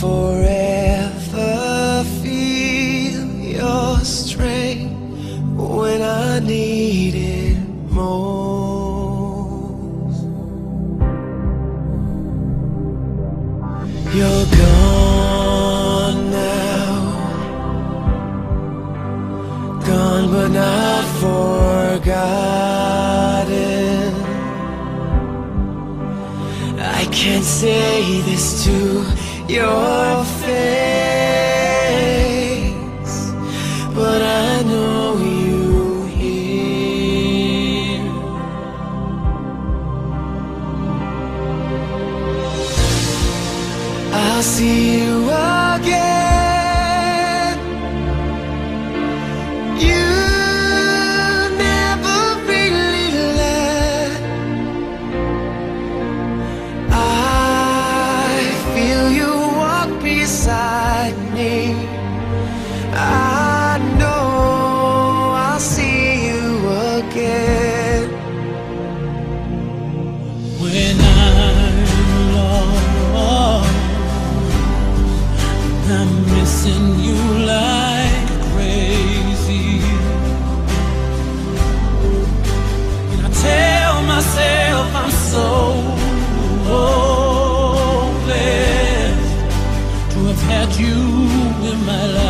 forever feel your strength when I need it most. You're gone now, gone but not forgotten. Can't say this to your face, but I know you hear. I'll see you I'm lost, I'm missing you like crazy. And I tell myself I'm so blessed to have had you in my life.